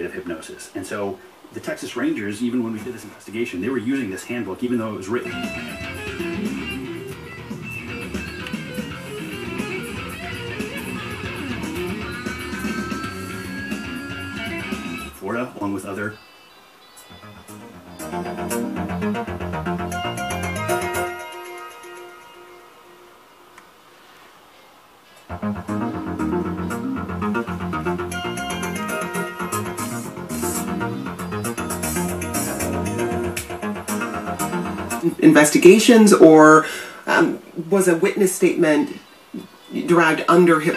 of hypnosis. And so the Texas Rangers, even when we did this investigation, they were using this handbook, even though it was written. Florida, along with other investigations or um, was a witness statement derived under him?